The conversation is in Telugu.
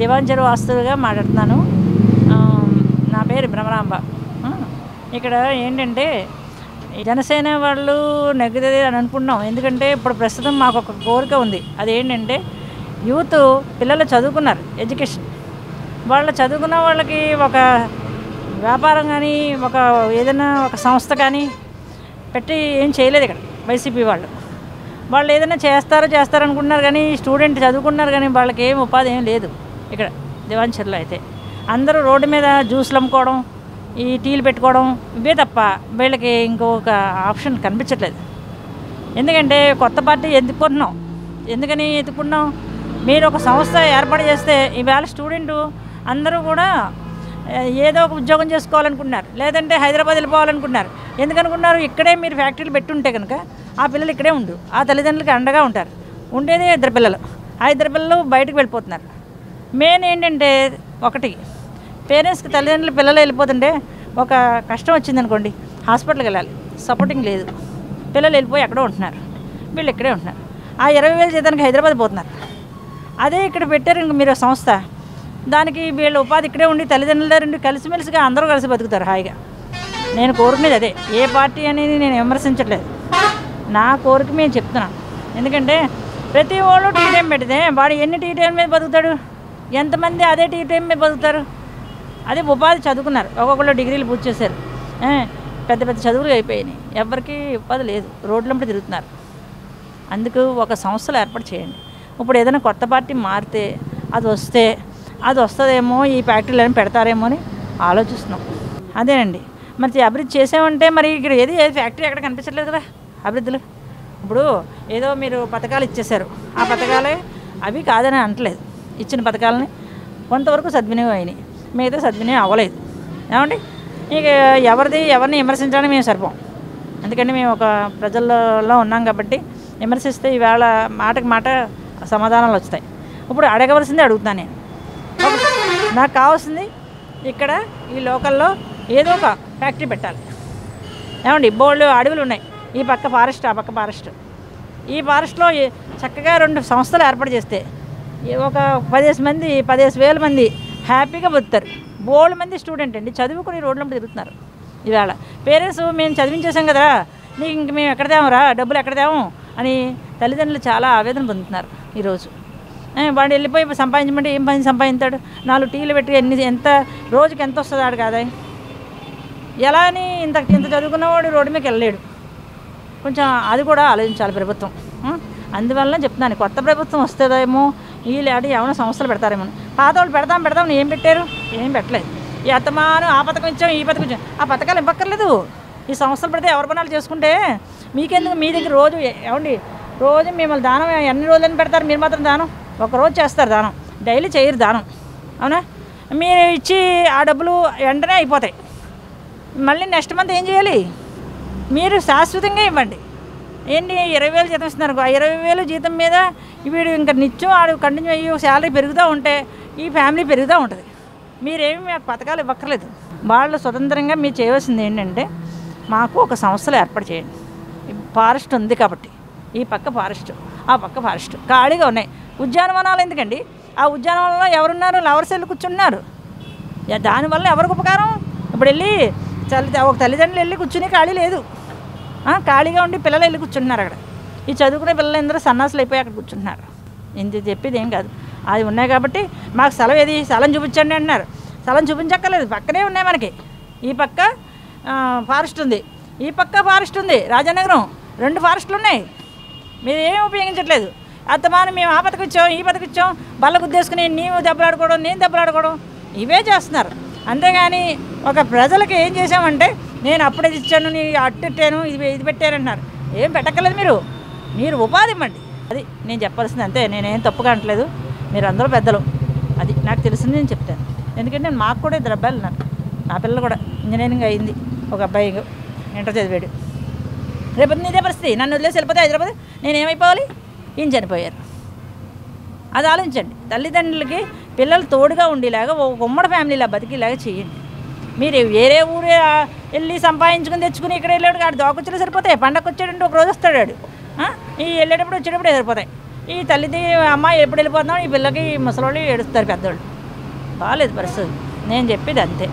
దివాంజరు వాస్తువుగా మాట్లాడుతున్నాను. నా పేరు భ్రమరాంబ. ఇక్కడ ఏంటంటే జనసేన వాళ్ళు నెగ్గుతుంది అని అనుకుంటున్నాం. ఎందుకంటే ఇప్పుడు ప్రస్తుతం మాకు ఒక కోరిక ఉంది. అదేంటంటే యూత్ పిల్లలు చదువుకున్నారు ఎడ్యుకేషన్. వాళ్ళు చదువుకున్న వాళ్ళకి ఒక వ్యాపారం కానీ ఒక ఏదైనా ఒక సంస్థ కానీ పెట్టి ఏం చేయలేదు ఇక్కడ వైసీపీ వాళ్ళు. వాళ్ళు ఏదైనా చేస్తారో చేస్తారనుకుంటున్నారు కానీ స్టూడెంట్ చదువుకున్నారు కానీ వాళ్ళకి ఏం ఉపాధి ఏం లేదు. ఇక్కడ దివాంచర్లో అయితే. అందరూ రోడ్డు మీద జ్యూస్లు అమ్ముకోవడం ఈ టీలు పెట్టుకోవడం ఇవే తప్ప వీళ్ళకి ఇంకొక ఆప్షన్ కనిపించట్లేదు. ఎందుకంటే కొత్త పార్టీ ఎత్తుకున్నాం ఎందుకని ఎత్తుకున్నాం? మీరు ఒక సంస్థ ఏర్పాటు చేస్తే ఈవేళ స్టూడెంట్ అందరూ కూడా ఏదో ఒక ఉద్యోగం చేసుకోవాలనుకుంటున్నారు లేదంటే హైదరాబాద్ వెళ్ళిపోవాలనుకుంటున్నారు ఎందుకనుకున్నారు? ఇక్కడే మీరు ఫ్యాక్టరీలు పెట్టుంటే కనుక ఆ పిల్లలు ఇక్కడే ఉండు. ఆ తల్లిదండ్రులకి అండగా ఉంటారు. ఉండేది ఇద్దరు పిల్లలు. ఆ ఇద్దరు పిల్లలు బయటకు వెళ్ళిపోతున్నారు. మెయిన్ ఏంటంటే ఒకటి పేరెంట్స్కి తల్లిదండ్రులు పిల్లలు వెళ్ళిపోతుంటే ఒక కష్టం వచ్చిందనుకోండి హాస్పిటల్కి వెళ్ళాలి. సపోర్టింగ్ లేదు. పిల్లలు వెళ్ళిపోయి ఎక్కడో ఉంటున్నారు. వీళ్ళు ఇక్కడే ఉంటున్నారు. ఆ ఇరవై వేలు జీతానికి హైదరాబాద్ పోతున్నారు. అదే ఇక్కడ పెట్టారు ఇంక మీరు సంస్థ. దానికి వీళ్ళ ఉపాధి ఇక్కడే ఉండి తల్లిదండ్రుల దగ్గర కలిసిమెలిసిగా అందరూ కలిసి బతుకుతారు హాయిగా. నేను కోరుకునేది అదే. ఏ పార్టీ అనేది నేను విమర్శించట్లేదు. నా కోరిక మేము చెప్తున్నాను ఎందుకంటే ప్రతి వాళ్ళు టీ టైం పెడితే వాడు ఎన్ని టీ టైం మీద బతుకుతాడు? ఎంతమంది అదే టీ టైం మీద బతుకుతారు? అదే ఉపాధి చదువుకున్నారు. ఒక్కొక్కళ్ళు డిగ్రీలు పూర్తి చేశారు. పెద్ద పెద్ద చదువులు అయిపోయినాయి. ఎవరికి ఉపాధి లేదు. రోడ్లంపడి తిరుగుతున్నారు. అందుకు ఒక సంస్థలు ఏర్పాటు చేయండి. ఇప్పుడు ఏదైనా కొత్త పార్టీ మారితే అది వస్తే అది వస్తుందేమో ఈ ఫ్యాక్టరీలను పెడతారేమో అని ఆలోచిస్తున్నాం. అదేనండి. మరి అభివృద్ధి చేసామంటే మరి ఇక్కడ ఏది ఏది ఫ్యాక్టరీ ఎక్కడ కనిపించట్లేదు కదా అభివృద్ధిలో. ఇప్పుడు ఏదో మీరు పథకాలు ఇచ్చేశారు. ఆ పథకాలే అవి కాదని అనట్లేదు. ఇచ్చిన పథకాలని కొంతవరకు సద్వినియోగం అయినాయి. మిగతా సద్వినియోగం అవ్వలేదు. ఏమండి? ఇక ఎవరిది ఎవరిని విమర్శించాలని మేము సరిపోం. ఎందుకంటే మేము ఒక ప్రజల్లో ఉన్నాం కాబట్టి విమర్శిస్తే ఈవేళ మాటకి మాట సమాధానాలు వస్తాయి. ఇప్పుడు అడగవలసింది అడుగుతాను నేను. నాకు కావాల్సింది ఇక్కడ ఈ లోకల్లో ఏదో ఒక ఫ్యాక్టరీ పెట్టాలి. ఏమండి? బోళ్ళు అడవులు ఉన్నాయి. ఈ పక్క ఫారెస్ట్ ఆ పక్క ఫారెస్ట్. ఈ ఫారెస్ట్లో చక్కగా రెండు సంస్థలు ఏర్పాటు చేస్తే ఒక పదిహేను మంది పదిహేను వేల మంది హ్యాపీగా బతుకుతారు. బోల్డ్ మంది స్టూడెంట్ అండి. చదువుకుని రోడ్ల తిరుగుతున్నారు ఇవాళ. పేరెంట్స్ మేము చదివించేసాం కదరా. నీకు ఇంక మేము ఎక్కడ తేమరా? డబ్బులు ఎక్కడ తేము? అని తల్లిదండ్రులు చాలా ఆవేదన పొందుతున్నారు ఈరోజు. వాడు వెళ్ళిపోయి సంపాదించమంటే ఏం పని సంపాదించాడు? నాలుగు టీలు పెట్టి ఎన్ని ఎంత రోజుకి ఎంత వస్తుంది ఆడు కాదా ఎలా అని ఇంత ఇంత చదువుకున్నవాడు రోడ్డు మీదకి వెళ్ళలేడు. కొంచెం అది కూడా ఆలోచించాలి ప్రభుత్వం. అందువల్ల చెప్తున్నాను కొత్త ప్రభుత్వం వస్తుందేమో ఈ ఏమైనా సంస్థలు పెడతారేమో పాతవాళ్ళు పెడదాం పెడదాం ఏం పెట్టారు? ఏం పెట్టలేదు. ఈ అత్తమాను ఆ పథకం ఇచ్చాం ఈ పథకం ఇచ్చాం. ఆ పథకాలు ఇవ్వక్కర్లేదు. ఈ సంస్థలు పెడితే ఎవరి పనాలు చేసుకుంటే? మీకెందుకు? మీ దగ్గర రోజు ఏమండి? రోజు మిమ్మల్ని దానం ఎన్ని రోజులని పెడతారు? మీరు మాత్రం దానం? ఒక రోజు చేస్తారు దానం. డైలీ చేయరు దానం. అవునా? మీరు ఇచ్చి ఆ డబ్బులు వెంటనే అయిపోతాయి. మళ్ళీ నెక్స్ట్ మంత్ ఏం చేయాలి? మీరు శాశ్వతంగా ఇవ్వండి. ఏంటి? ఇరవై వేలు జీతం ఇస్తున్నారు. ఆ ఇరవై వేలు జీతం మీద వీడు ఇంకా నిత్యం ఆడు కంటిన్యూ అయ్యి శాలరీ పెరుగుతూ ఉంటే ఈ ఫ్యామిలీ పెరుగుతూ ఉంటుంది. మీరేమి మాకు పథకాలు ఇవ్వక్కర్లేదు. వాళ్ళు స్వతంత్రంగా మీరు చేయవలసింది ఏంటంటే మాకు ఒక సంస్థలు ఏర్పాటు చేయండి. ఫారెస్ట్ ఉంది కాబట్టి. ఈ పక్క ఫారెస్ట్ ఆ పక్క ఫారెస్ట్ ఖాళీగా ఉన్నాయి. ఉద్యానవనాలు ఎందుకండి? ఆ ఉద్యానవనంలో ఎవరున్నారు? లవర్స్ వెళ్ళి కూర్చున్నారు. దానివల్ల ఎవరికి ఉపకారం? ఇప్పుడు వెళ్ళి తల్లి ఒక తల్లిదండ్రులు వెళ్ళి కూర్చుని ఖాళీ లేదు. ఖాళీగా ఉండి పిల్లలు వెళ్ళి కూర్చుంటున్నారు అక్కడ. ఈ చదువుకునే పిల్లలందరూ సన్నాసులు అయిపోయి అక్కడ కూర్చుంటున్నారు. ఇంత చెప్పేది ఏం కాదు. అది ఉన్నాయి కాబట్టి మాకు స్థలం ఏది? స్థలం చూపించండి అంటున్నారు. స్థలం చూపించక్కర్లేదు. పక్కనే ఉన్నాయి మనకి. ఈ పక్క ఫారెస్ట్ ఉంది. ఈ పక్క ఫారెస్ట్ ఉంది. రాజానగరం. రెండు ఫారెస్ట్లు ఉన్నాయి. మీరు ఏమి ఉపయోగించట్లేదు. అత్తమానం మేము ఆ పథకం ఇచ్చాం ఈ పథకం ఇచ్చాం బల్ల గుద్దేసుకుని నీవు దెబ్బలాడుకోవడం నేను దెబ్బలాడుకోవడం ఇవే చేస్తున్నారు. అంతేగాని ఒక ప్రజలకు ఏం చేసామంటే నేను అప్పుడే ఇచ్చాను నీ అట్టిట్టాను ఇది ఇది పెట్టానంటున్నారు ఏం పెట్టక్కర్లేదు మీరు. మీరు ఉపాధి ఇవ్వండి. అది నేను చెప్పాల్సింది అంతే. నేనేం తప్పుగా అనట్లేదు మీరు అందరూ పెద్దలు. అది నాకు తెలిసింది నేను చెప్తాను. ఎందుకంటే మాకు కూడా ఇద్దరు అబ్బాయిలు నాకు నా పిల్లలు కూడా ఇంజనీరింగ్ అయింది. ఒక అబ్బాయి ఇంటర్ చదివాడు. రేపటి ఇదే పరిస్థితి. నన్ను వదిలేసి వెళ్ళిపోతే హైదరాబాద్? నేను ఏమైపోవాలి? ఈయన చనిపోయారు. అది ఆలోచించండి. తల్లిదండ్రులకి పిల్లలు తోడుగా ఉండేలాగా ఒక ఉమ్మడి ఫ్యామిలీలా బతికేలాగా చేయండి. మీరు వేరే ఊరే వెళ్ళి సంపాదించుకుని తెచ్చుకుని ఇక్కడ వెళ్ళాడు ఆడు దోకొచ్చిన సరిపోతాయి. పండగ వచ్చాడంటే ఒక రోజు వస్తాడు ఈ వెళ్ళేటప్పుడు వచ్చేటప్పుడు సరిపోతాయి ఈ తల్లిది అమ్మాయి ఎప్పుడు వెళ్ళిపోతున్నాం ఈ పిల్లకి ముసలోళ్ళు ఏడుస్తారు పెద్దోళ్ళు. బాగాలేదు పరిస్థితి. నేను చెప్పేది అంతే.